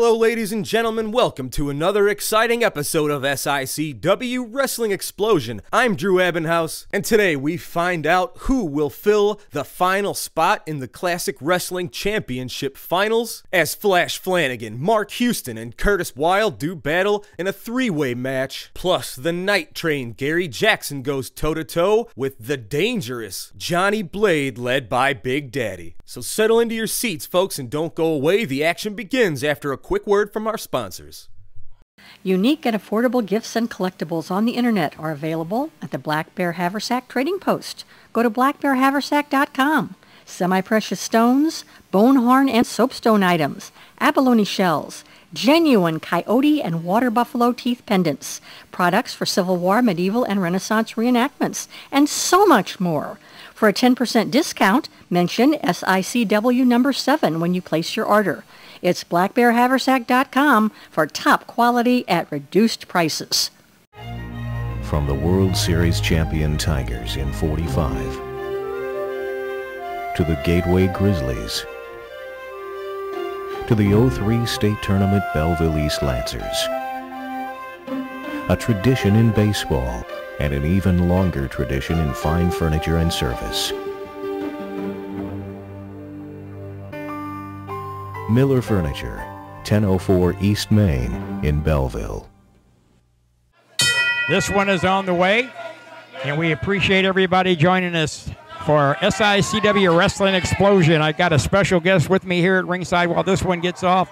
Hello, ladies and gentlemen. Welcome to another exciting episode of SICW Wrestling Explosion. I'm Drew Abbenhouse, and today we find out who will fill the final spot in the Classic Wrestling Championship Finals as Flash Flanagan, Mark Houston, and Curtis Wilde do battle in a three way match. Plus, the Night Train Gary Jackson goes toe to toe with the dangerous Johnny Blade, led by Big Daddy. So settle into your seats, folks, and don't go away. The action begins after a quick word from our sponsors. Unique and affordable gifts and collectibles on the internet are available at the Black Bear Haversack Trading Post. Go to blackbearhaversack.com. Semi-precious stones, bone horn and soapstone items, abalone shells, genuine coyote and water buffalo teeth pendants, products for Civil War, medieval, and Renaissance reenactments, and so much more. For a 10% discount, mention SICW number 7 when you place your order. It's blackbearhaversack.com for top quality at reduced prices. From the World Series champion Tigers in 45 to the Gateway Grizzlies to the 03 State Tournament Belleville East Lancers. A tradition in baseball and an even longer tradition in fine furniture and service. Miller Furniture, 1004 East Main in Belleville. This one is on the way, and we appreciate everybody joining us for SICW Wrestling Explosion. I've got a special guest with me here at ringside while this one gets off.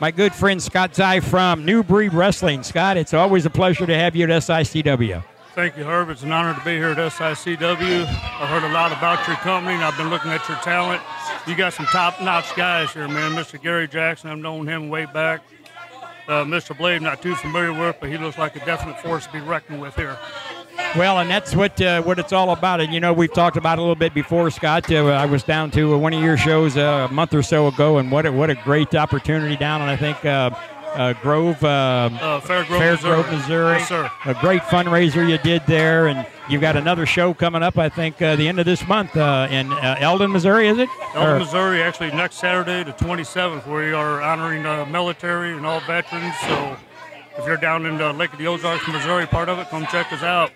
My good friend Scott Zai from New Breed Wrestling. Scott, it's always a pleasure to have you at SICW. Thank you, Herb. It's an honor to be here at SICW. I've heard a lot about your company, and I've been looking at your talent. You got some top-notch guys here, man. Mr. Gary Jackson, I've known him way back. Uh, Mr. Blade, not too familiar with, but he looks like a definite force to be reckoned with here. Well, and that's what uh, what it's all about. And you know, we've talked about a little bit before, Scott. Uh, I was down to one of your shows uh, a month or so ago, and what a, what a great opportunity down. And I think uh, uh, Grove, uh, Uh, Fair Grove, Fair Missouri. Grove, Missouri. Yes, sir. A great fundraiser you did there, and you've got another show coming up. I think uh, the end of this month uh, in uh, Eldon, Missouri, is it? Eldon, Or- Missouri, actually next Saturday, the 27th, we are honoring uh, military and all veterans. So if you're down in the Lake of the Ozarks, Missouri part of it, come check us out.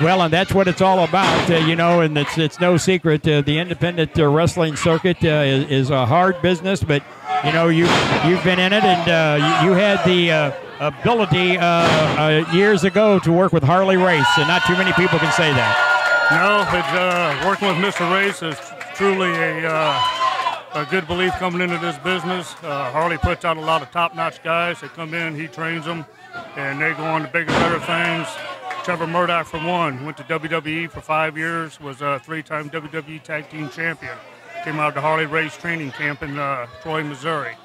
Well, and that's what it's all about, uh, you know. And it's it's no secret. Uh, the independent uh, wrestling circuit uh, is, is a hard business, but you know you you've been in it, and uh, you, you had the uh, ability years ago to work with Harley Race, and not too many people can say that. No, uh, working with Mr. Race is truly a, a good belief coming into this business. Uh, Harley puts out a lot of top-notch guys. They come in, he trains them, and they go on to bigger, better things. Trevor Murdoch, for one, went to WWE for five years, was a three-time WWE Tag Team Champion. Came out of the Harley Race training camp in uh, Troy, Missouri.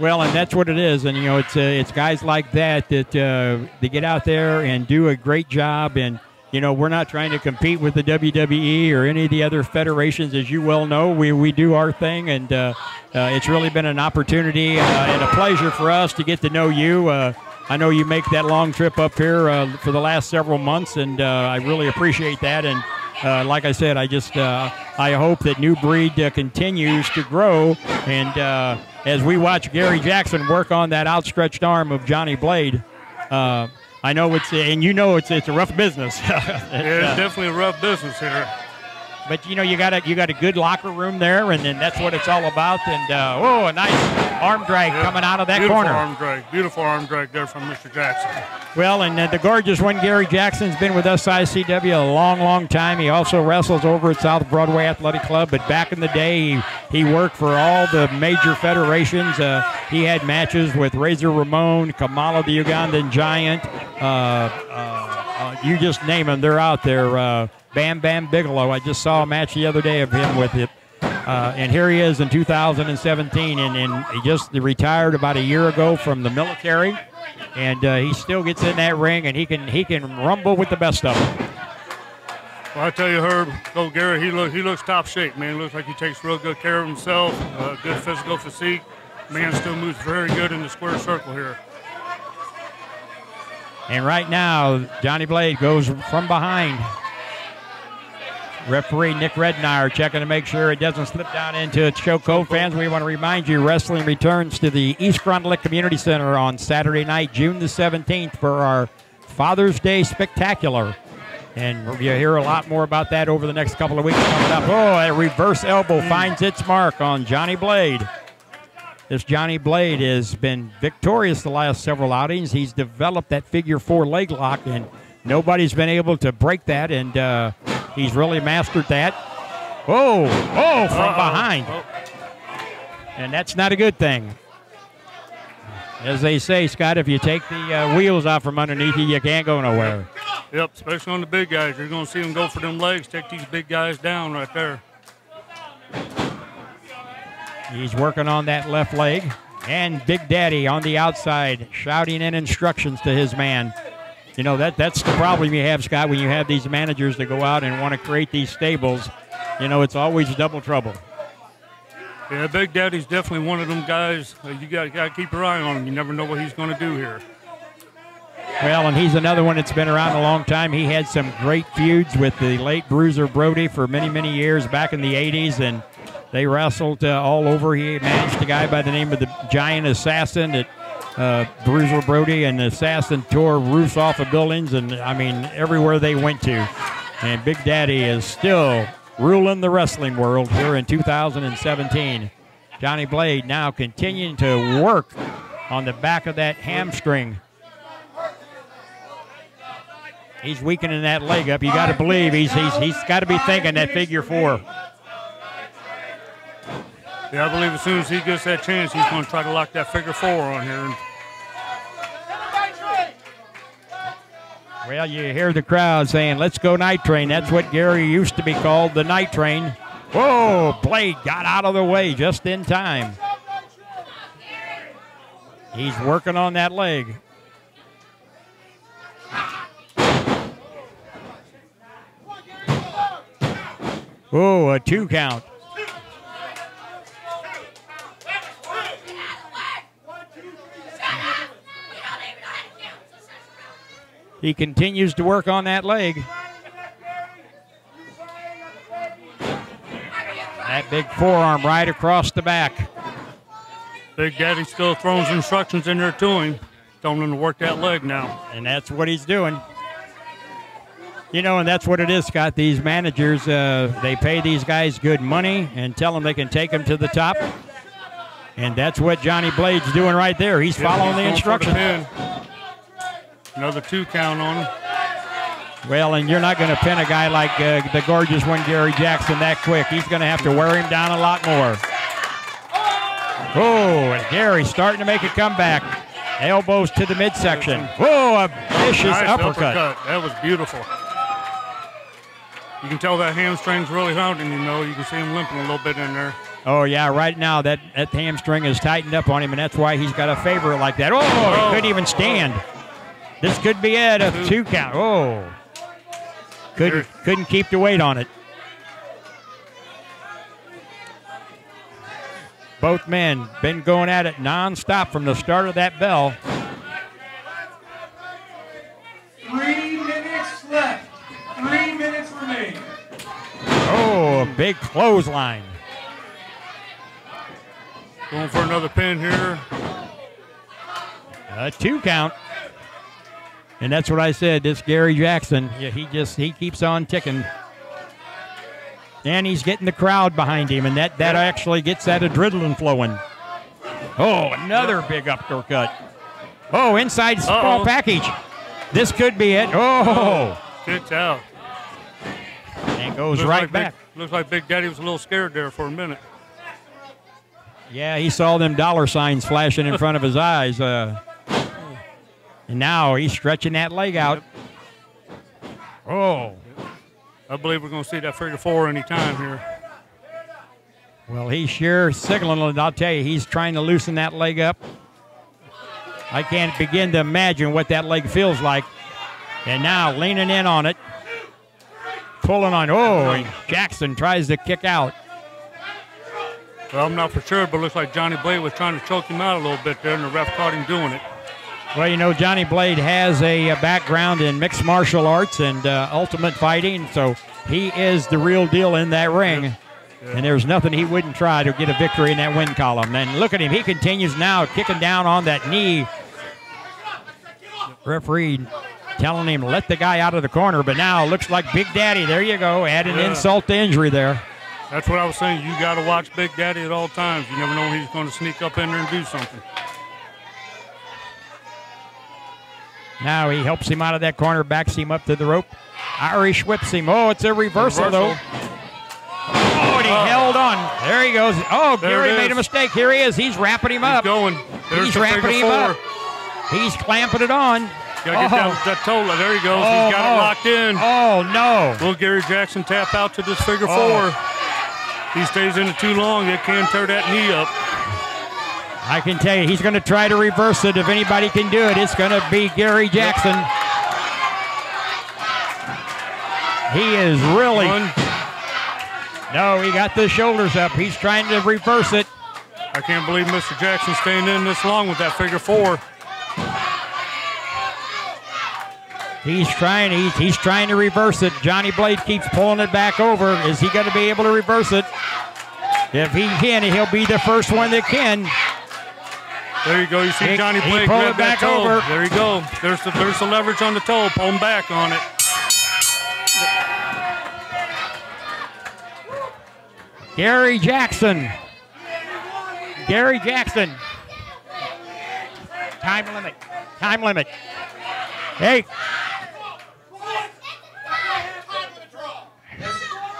Well, and that's what it is, and you know it's uh, it's guys like that that uh, they get out there and do a great job, and you know we're not trying to compete with the WWE or any of the other federations, as you well know. We we do our thing, and uh, uh, it's really been an opportunity uh, and a pleasure for us to get to know you. I know you make that long trip up here uh, for the last several months, and uh, I really appreciate that. And uh, like I said, I just uh, I hope that New Breed uh, continues to grow, and uh, as we watch Gary Jackson work on that outstretched arm of Johnny Blade, I know it's and you know it's it's a rough business. Yeah, it's definitely a rough business here. But you know you got a you got a good locker room there, and, and that's what it's all about. And uh, oh, a nice arm drag Yeah. coming out of that Beautiful corner. arm drag. Beautiful arm drag there from Mr. Jackson. Well, and uh, the gorgeous one, Gary Jackson's been with SICW a long, long time. He also wrestles over at South Broadway Athletic Club, but back in the day, he, he worked for all the major federations. Uh, he had matches with Razor Ramon, Kamala the Ugandan Giant. Uh, uh, uh, you just name them, they're out there. Bam Bam Bigelow. I just saw a match the other day of him with it. Uh, and here he is in 2017, and, and he just retired about a year ago from the military, and uh, he still gets in that ring, and he can he can rumble with the best of them. Well, I tell you, Herb, go Gary. He look he looks top shape, man. Looks like he takes real good care of himself. Uh, good physical physique. Man still moves very good in the square circle here. And right now, Johnny Blade goes from behind. Referee Nick Rednire checking to make sure it doesn't slip down into hold. Fans, we want to remind you wrestling returns to the East Carondelet Community Center on Saturday night, June the 17th, for our Father's Day Spectacular. And you'll hear a lot more about that over the next couple of weeks coming up. Oh, a reverse elbow finds its mark on Johnny Blade. This Johnny Blade has been victorious the last several outings. He's developed that figure four leg lock, and nobody's been able to break that, and uh, he's really mastered that. Oh, oh, from Uh-oh. behind. Oh, And that's not a good thing. As they say, Scott, if you take the uh, wheels off from underneath you, you can't go nowhere. Yep, especially on the big guys. You're going to see them go for them legs, take these big guys down right there. He's working on that left leg. And Big Daddy on the outside shouting in instructions to his man. You know, that that's the problem you have, Scott, when you have these managers that go out and want to create these stables. You know, it's always double trouble. Yeah, Big Daddy's definitely one of them guys. Uh, you got to keep your eye on him. You never know what he's going to do here. Well, and he's another one that's been around a long time. He had some great feuds with the late Bruiser Brody for many, many years back in the 80s, and they wrestled uh, all over. He managed a guy by the name of the Giant Assassin that uh, Bruiser Brody and the Assassin tore roofs off of buildings, and I mean, everywhere they went to. And Big Daddy is still ruling the wrestling world here in 2017. Johnny Blade now continuing to work on the back of that hamstring. He's weakening that leg up. You got to believe he's he's he's got to be thinking that figure four. Yeah, I believe as soon as he gets that chance, he's going to try to lock that figure four on here. Well, you hear the crowd saying, "Let's go night train." That's what Gary used to be called, the night train. Whoa! Blade got out of the way just in time. He's working on that leg. Oh, a two count. He continues to work on that leg. That big forearm right across the back. Big Daddy still throws instructions in there to him, telling him to work that leg now. and that's what he's doing. You know, and that's what it is, Scott. These managers, uh, they pay these guys good money and tell them they can take them to the top. And that's what Johnny Blade's doing right there. He's following the He's for instructions. Another two count on him. Well, and you're not going to pin a guy like uh, the gorgeous one, Gary Jackson, that quick. He's going to have to wear him down a lot more. Oh, and Gary starting to make a comeback. Elbows to the midsection. Whoa, a vicious Nice uppercut. That was beautiful. You can tell that hamstring's really hurting, you know. You can see him limping a little bit in there. Oh yeah, right now that, that hamstring is tightened up on him, and that's why he's got a favor like that. Oh, he couldn't even stand. This could be it, a two count. Oh, couldn't couldn't keep the weight on it. Both men been going at it nonstop from the start of that bell. Three minutes left. Three minutes remaining. Oh, a big clothesline. Going for another pin here. A two count. And that's what I said. This Gary Jackson, yeah, he just he keeps on ticking. And he's getting the crowd behind him, and that, that actually gets that adrenaline flowing. Oh, another big uppercut. Oh, inside small package. This could be it. Oh, Kicks out. and goes Looks right like back. Big, looks like Big Daddy was a little scared there for a minute. Yeah, he saw them dollar signs flashing in front of his eyes. Uh, and now he's stretching that leg out. Oh, I believe we're going to see that figure four any time here. Well, he's sure signaling it. I'll tell you, he's trying to loosen that leg up. I can't begin to imagine what that leg feels like. And now leaning in on it, pulling on. Oh, Jackson tries to kick out. Well, I'm not for sure, but it looks like Johnny Blade was trying to choke him out a little bit there, and the ref caught him doing it. Well, you know, Johnny Blade has a, uh background in mixed martial arts and uh, ultimate fighting, so he is the real deal in that ring. And there's nothing he wouldn't try to get a victory in that win column. And look at him. He continues now kicking down on that knee. Referee telling him let the guy out of the corner, but now looks like Big Daddy. There you go. Add an Yeah. insult to injury there. That's what I was saying. You got to watch Big Daddy at all times. You never know when he's going to sneak up in there and do something. Now he helps him out of that corner, backs him up to the rope. Irish whips him. Oh, it's a reversal, though. Oh, and he oh. held on. There he goes. Oh, There Gary made a mistake. Here he is. He's wrapping him up. He's going. There's He's wrapping him four. up. He's clamping it on. Got to get that, Oh. toe. There he goes. Oh, he's got oh. it locked in. Oh, no. Will Gary Jackson tap out to this figure Oh. four? He stays in it too long. It can tear that knee up. I can tell you, he's going to try to reverse it. If anybody can do it, it's going to be Gary Jackson. He is really. No, he got the shoulders up. He's trying to reverse it. I can't believe Mr. Jackson staying in this long with that figure four. He's trying. He's, he's trying to reverse it. Johnny Blade keeps pulling it back over. Is he going to be able to reverse it? If he can, he'll be the first one that can. There you go. You see He- Johnny Blade grab that toe. over. There you go. There's the there's the leverage on the toe. Pull him back on it. Gary Jackson. Gary Jackson. Time limit. Time limit. Hey,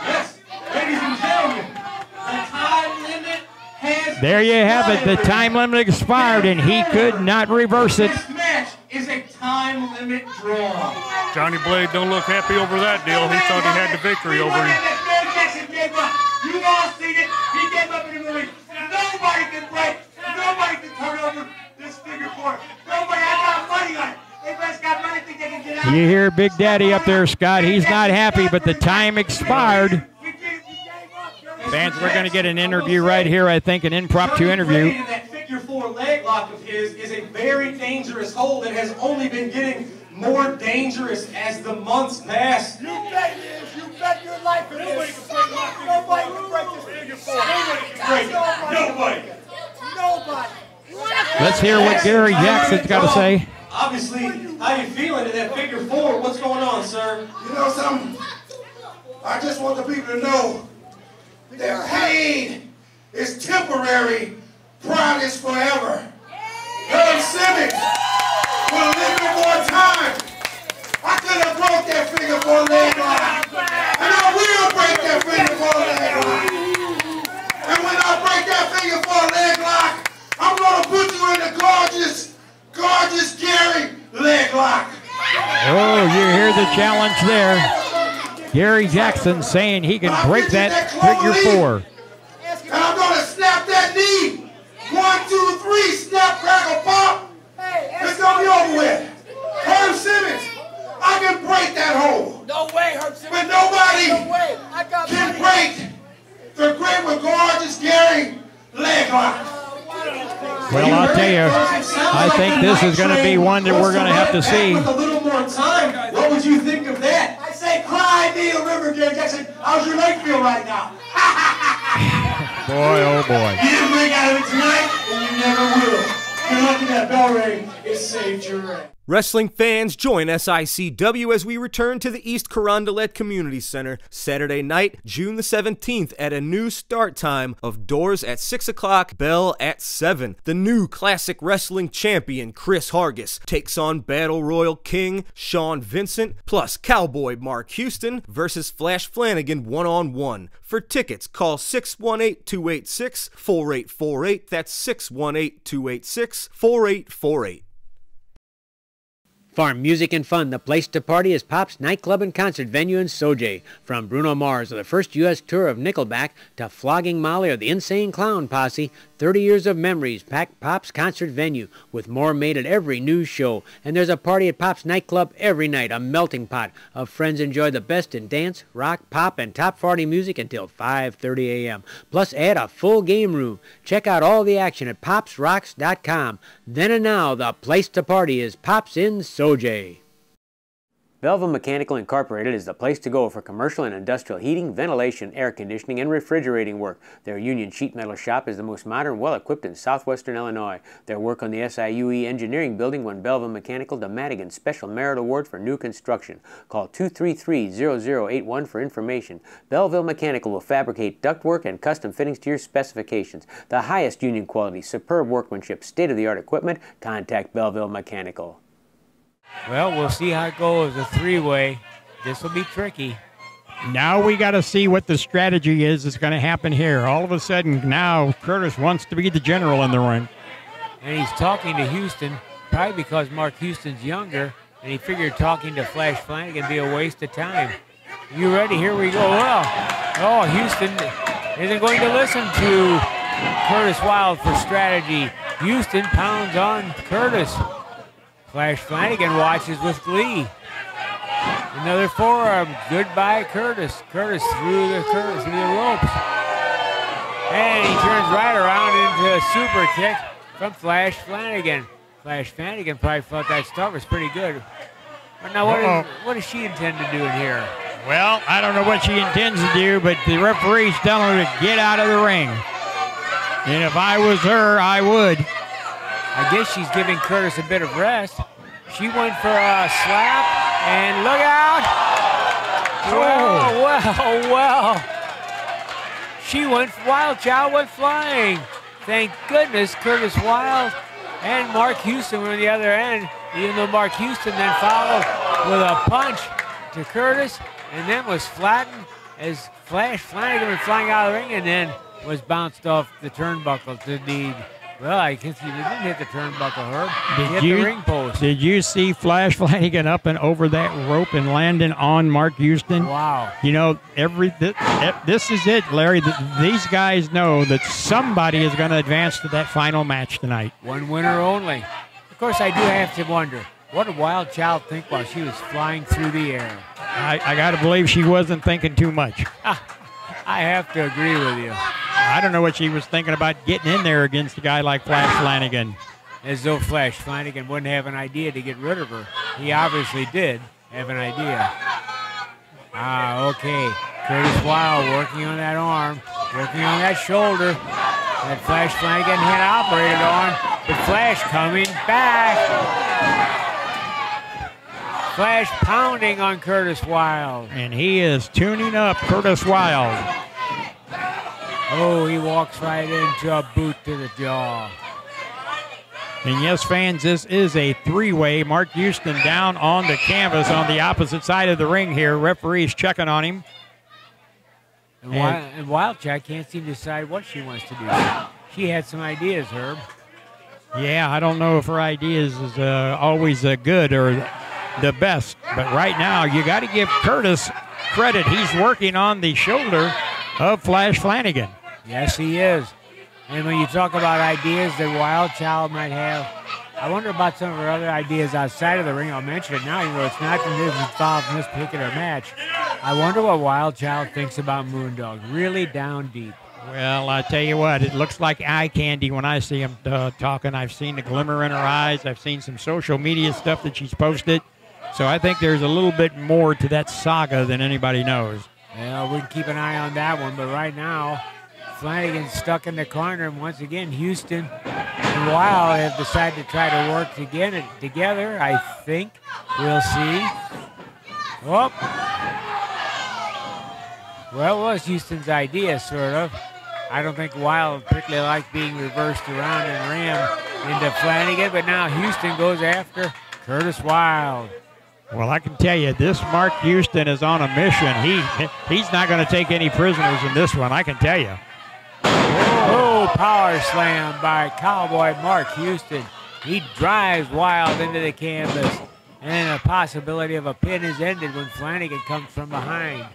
Yes, ladies and gentlemen, the time limit has there you have it. The time limit expired, and he could not reverse it. This match is a time limit draw. Johnny Blade don't look happy over that deal. He thought he had the victory over him. Jackson gave up. You've all seen it. He gave up in the ring. Nobody can break. Nobody can turn over this figure four. Nobody. I got money on it. Got money. Think they get out. You hear Big Daddy up there, Scott. He's not happy, but the time expired. You gave- you gave up. Fans, we're going to get an interview right here, I think, an impromptu interview. Blade in that figure four leg lock of his is a very dangerous hold that has only been getting more dangerous as the months pass. You bet it is. You bet your life it is. Nobody can break my figure Nobody can break this figure four. Nobody can break it. Nobody. Nobody. Let's hear what Gary Jackson's got to say. Obviously, how you feeling in that figure four? What's going on, sir? You know something? I just want the people to know their pain is temporary, pride is forever. Herb Simmons for a little bit more time. I could have broke that figure four a leg lock. And I will break that figure four a leg lock. And when I break that figure four a leg lock, I'm gonna put you in the gorgeous, gorgeous Gary leg lock. Oh, you hear the challenge there. Gary Jackson saying he can break that figure four. And I'm gonna snap that knee. One, two, three, snap, crackle, pop. It's gonna be over with. Herb Simmons, I can break that hole. No way, Herb Simmons. But nobody No way. I got can money. break the great with gorgeous Gary leg lock. Well, I'll tell you, I think this is going to be one that we're going to have to see. With a little more time, what would you think of that? I say, cry me a river, Jackson. How's your leg feel right now? Boy, oh boy. You didn't break out of it tonight, and you never will. You're lucky that bell ring. It saved your ass. Wrestling fans, join SICW as we return to the East Carondelet Community Center Saturday night, June the 17th, at a new start time of doors at 6 o'clock, bell at 7. The new classic wrestling champion, Chris Hargis, takes on Battle Royal King Sean Vincent, plus Cowboy Mark Houston versus Flash Flanagan one on one. For tickets, call 618 286 4848. That's 618 286 4848. Farm music and fun. The place to party is Pop's nightclub and concert venue in Sauget. From Bruno Mars of the first U.S. tour of Nickelback to Flogging Molly or the Insane Clown Posse, 30 years of memories pack Pop's concert venue with more made at every news show. And there's a party at Pop's nightclub every night, a melting pot of friends enjoy the best in dance, rock, pop, and top 40 music until 5.30 a.m. Plus add a full game room. Check out all the action at popsrocks.com. Then and now, the place to party is Pops in Belleville Mechanical Incorporated is the place to go for commercial and industrial heating, ventilation, air conditioning, and refrigerating work. Their Union Sheet Metal shop is the most modern, well equipped in southwestern Illinois. Their work on the SIUE Engineering Building won Belleville Mechanical the Madigan Special Merit Award for new construction. Call 233 0081 for information. Belleville Mechanical will fabricate ductwork and custom fittings to your specifications. The highest union quality, superb workmanship, state of the art equipment. Contact Belleville Mechanical. Well, we'll see how it goes. A three way. This will be tricky. Now we got to see what the strategy is that's going to happen here. All of a sudden, now Curtis wants to be the general in the ring. And he's talking to Houston, probably because Mark Houston's younger, and he figured talking to Flash Flanagan would be a waste of time. You ready? Here we go. Well, oh, Houston isn't going to listen to Curtis Wild for strategy. Houston pounds on Curtis. Flash Flanagan watches with glee. Another forearm. Goodbye, Curtis. Curtis through the Curtis through the ropes. And he turns right around into a super kick from Flash Flanagan. Flash Flanagan probably thought that stuff was pretty good. But now, what, is, what does she intend to do in here? Well, I don't know what she intends to do, but the referee's telling her to get out of the ring. And if I was her, I would. I guess she's giving Curtis a bit of rest. She went for a slap, and look out! Oh. Well, well, well. She went, Wild Child went flying. Thank goodness Curtis Wild and Mark Houston were on the other end, even though Mark Houston then followed with a punch to Curtis and then was flattened as Flash Flanagan went flying out of the ring and then was bounced off the turnbuckle to the well, I guess he didn't hit the turnbuckle, Herb. He Did hit you, the ring post. Did you see Flash Flanagan up and over that rope and landing on Mark Houston? Wow. You know, every th- this is it, Larry. These guys know that somebody is going to advance to that final match tonight. One winner only. Of course, I do have to wonder what did Wild Child think while she was flying through the air? I, I got to believe she wasn't thinking too much. Ah, I have to agree with you. I don't know what she was thinking about getting in there against a guy like Flash Flanagan. As though Flash Flanagan wouldn't have an idea to get rid of her. He obviously did have an idea. Ah, okay. Curtis Wild working on that arm, working on that shoulder that Flash Flanagan had operated on. But Flash coming back. Flash pounding on Curtis Wild. And he is tuning up Curtis Wild. Oh, he walks right into a boot to the jaw. And yes, fans, this is a three-way. Mark Houston down on the canvas on the opposite side of the ring here. Referee's checking on him. And, Wild, and Wild Child can't seem to decide what she wants to do. She had some ideas, Herb. Yeah, I don't know if her ideas is uh, always uh, good or the best, but right now you got to give Curtis credit. He's working on the shoulder of Flash Flanagan. Yes, he is. And when you talk about ideas that Wild Child might have, I wonder about some of her other ideas outside of the ring. I'll mention it now, even though it's not involved in this particular match. I wonder what Wild Child thinks about Moondog. Really down deep. Well, I tell you what, it looks like eye candy when I see him uh, talking. I've seen the glimmer in her eyes. I've seen some social media stuff that she's posted. So I think there's a little bit more to that saga than anybody knows. Well, we can keep an eye on that one, but right now, Flanagan's stuck in the corner, and once again, Houston and Wild have decided to try to work again together. I think we'll see. Oh. Well, it was Houston's idea, sort of. I don't think Wild particularly liked being reversed around and rammed into Flanagan, but now Houston goes after Curtis Wild. Well, I can tell you, this Mark Houston is on a mission. He he's not going to take any prisoners in this one. I can tell you. Oh, power slam by Cowboy Mark Houston. He drives Wild into the canvas, and the possibility of a pin is ended when Flanagan comes from behind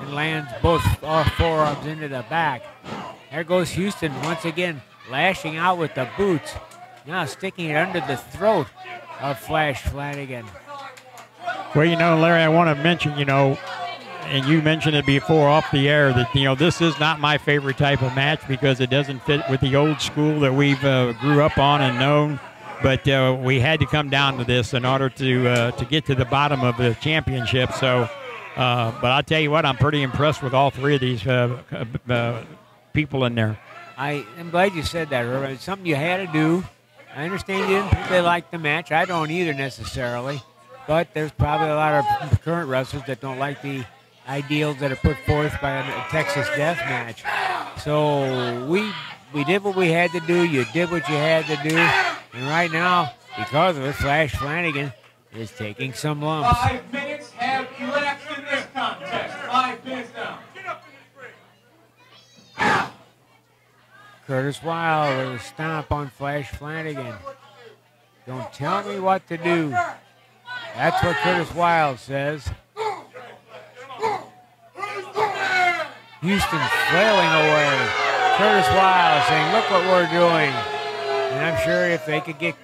and lands both uh, forearms into the back. There goes Houston once again, lashing out with the boots. Now sticking it under the throat of Flash Flanagan. Well, you know, Larry, I want to mention, you know, and you mentioned it before off the air that you know this is not my favorite type of match because it doesn't fit with the old school that we've uh, grew up on and known. but uh, we had to come down to this in order to uh, to get to the bottom of the championship. So, uh, but I'll tell you what, I'm pretty impressed with all three of these uh, uh, people in there. I am glad you said that, Herb. It's something you had to do. I understand you didn't particularly like the match. I don't either necessarily, but there's probably a lot of current wrestlers that don't like the ideals that are put forth by a Texas Death Match. So we we did what we had to do. You did what you had to do, and right now, because of it, Flash Flanagan is taking some lumps. Five minutes have elapsed in this contest. Five minutes now. Curtis Wild with a stomp on Flash Flanagan. Don't tell me what to do. That's what Curtis Wild says. Houston flailing away. Curtis Wild saying, look what we're doing. And I'm sure if they could get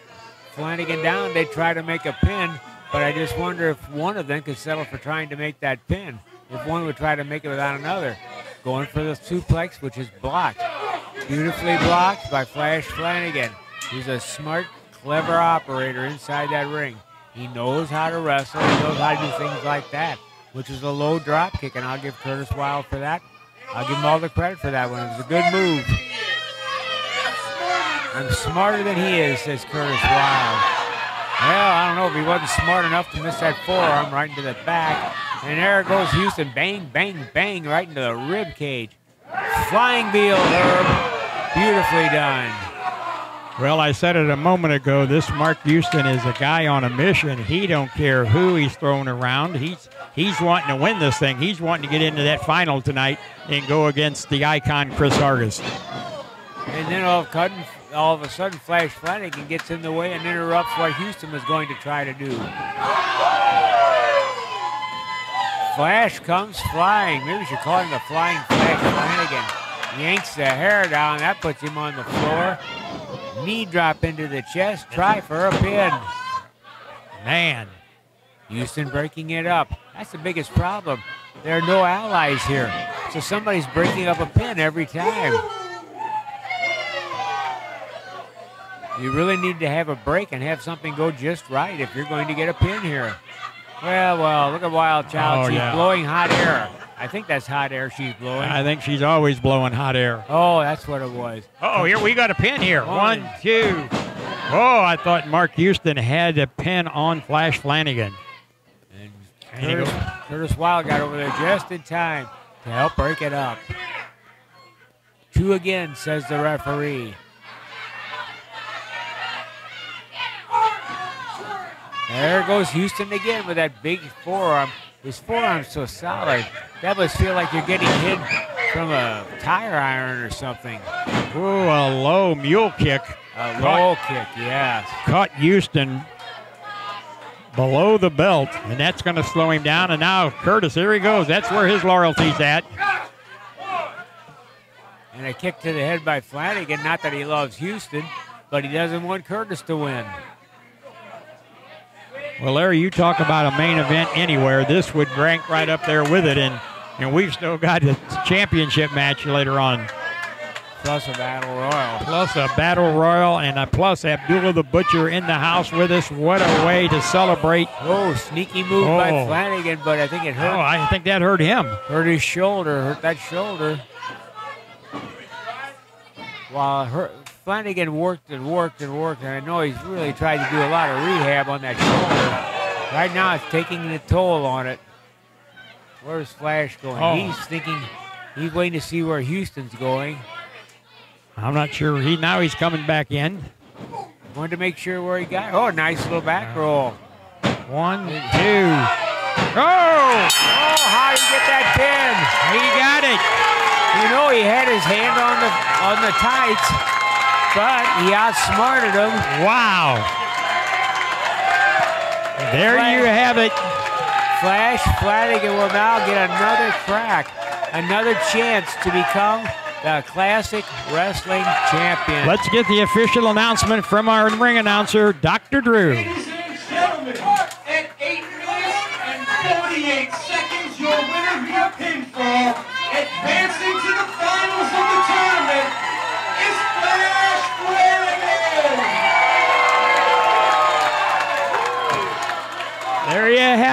Flanagan down, they'd try to make a pin. But I just wonder if one of them could settle for trying to make that pin. If one would try to make it without another. Going for the suplex, which is blocked. Beautifully blocked by Flash Flanagan. He's a smart, clever operator inside that ring. He knows how to wrestle. He knows how to do things like that, which is a low drop kick, and I'll give Curtis Wild for that. I'll give him all the credit for that one. It was a good move. I'm smarter than he is, says Curtis Wild. Well, I don't know if he wasn't smart enough to miss that forearm right into the back. And there goes Houston. Bang, bang, bang, right into the rib cage. Flying Beal, Herb. Beautifully done. Well, I said it a moment ago. This Mark Houston is a guy on a mission. He don't care who he's throwing around. He's he's wanting to win this thing. He's wanting to get into that final tonight and go against the icon Chris Hargis. And then all of a sudden, all of a sudden, Flash Flanagan gets in the way and interrupts what Houston was going to try to do. Flash comes flying. Maybe we should call him the Flying Flash Flanagan yanks the hair down. That puts him on the floor. Knee drop into the chest. Try for a pin. Man, Houston breaking it up. That's the biggest problem. There are no allies here. So somebody's breaking up a pin every time. You really need to have a break and have something go just right if you're going to get a pin here. Well, well, look at Wild Child. Oh, She's yeah. blowing hot air. I think that's hot air she's blowing. I think she's always blowing hot air. Oh, that's what it was. Oh, here we got a pin here. One. Two. Oh, I thought Mark Houston had a pin on Flash Flanagan. And Curtis, Curtis Wild got over there just in time to help break it up. Two again, says the referee. There goes Houston again with that big forearm. His forearm's so solid. That must feel like you're getting hit from a tire iron or something. Ooh, a low mule kick. A Caught- low kick, yes. Caught Houston below the belt, and that's going to slow him down. And now Curtis, here he goes. That's where his loyalty's at. And a kick to the head by Flanagan. Not that he loves Houston, but he doesn't want Curtis to win. Well, Larry, you talk about a main event anywhere. This would rank right up there with it, and and we've still got a championship match later on. Plus a battle royal. Plus a battle royal and a plus Abdullah the Butcher in the house with us. What a way to celebrate. Oh, sneaky move by Oh. Flanagan, but I think it hurt. Oh, I think that hurt him. hurt his shoulder, hurt that shoulder. While her, Flanagan worked and worked and worked, and I know he's really tried to do a lot of rehab on that shoulder. Right now, it's taking the toll on it. Where's Flash going? Oh. He's thinking, he's waiting to see where Houston's going. I'm not sure. He now he's coming back in. Wanted to make sure where he got. Oh, nice little back roll. One, two. Oh, Oh, how did he get that pin? he got it. You know he had his hand on the on the tights, but he outsmarted him. Wow. There you have it. Flash Flanagan will now get another crack, another chance to become the Classic Wrestling Champion. Let's get the official announcement from our ring announcer, Dr. Drew.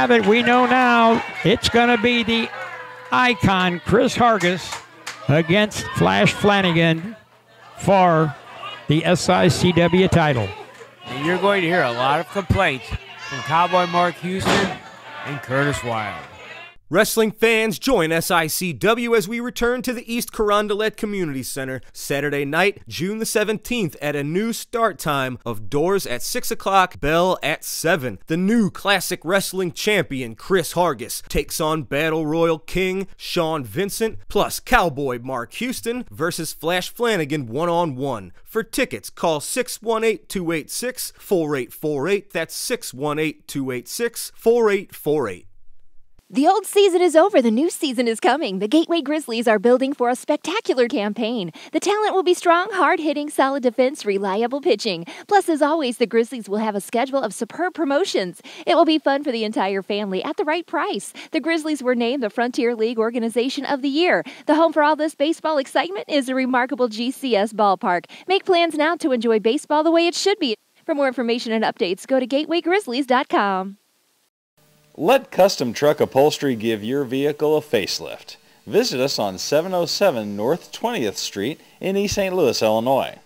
Have it. We know now it's going to be the icon Chris Hargis against Flash Flanagan for the SICW title. And you're going to hear a lot of complaints from Cowboy Mark Houston and Curtis Wild. Wrestling fans, join SICW as we return to the East Carondelet Community Center Saturday night, June the 17th, at a new start time of doors at 6 o'clock, bell at 7. The new classic wrestling champion, Chris Hargis, takes on Battle Royal King Sean Vincent, plus Cowboy Mark Houston versus Flash Flanagan one on one. For tickets, call 618 286 4848. That's 618 286 4848. The old season is over. The new season is coming. The Gateway Grizzlies are building for a spectacular campaign. The talent will be strong, hard hitting, solid defense, reliable pitching. Plus, as always, the Grizzlies will have a schedule of superb promotions. It will be fun for the entire family at the right price. The Grizzlies were named the Frontier League Organization of the Year. The home for all this baseball excitement is the remarkable GCS ballpark. Make plans now to enjoy baseball the way it should be. For more information and updates, go to gatewaygrizzlies.com. Let Custom Truck Upholstery give your vehicle a facelift. Visit us on 707 North 20th Street in East St. Louis, Illinois.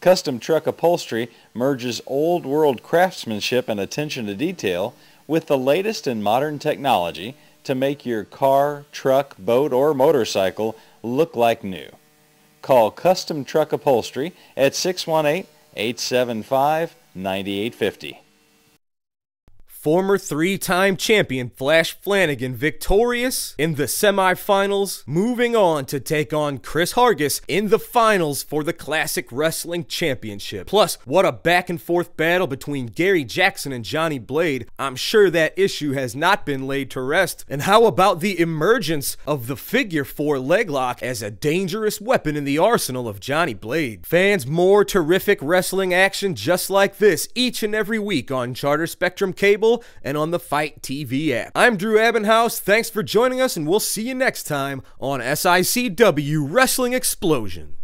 Custom Truck Upholstery merges old world craftsmanship and attention to detail with the latest in modern technology to make your car, truck, boat, or motorcycle look like new. Call Custom Truck Upholstery at 618-875-9850. Former three time champion Flash Flanagan victorious in the semifinals, moving on to take on Chris Hargis in the finals for the Classic Wrestling Championship. Plus, what a back and forth battle between Gary Jackson and Johnny Blade. I'm sure that issue has not been laid to rest. And how about the emergence of the figure four leg lock as a dangerous weapon in the arsenal of Johnny Blade? Fans, more terrific wrestling action just like this each and every week on Charter Spectrum Cable and on the Fight TV app. I'm Drew Abbenhouse. Thanks for joining us, and we'll see you next time on SICW Wrestling Explosion.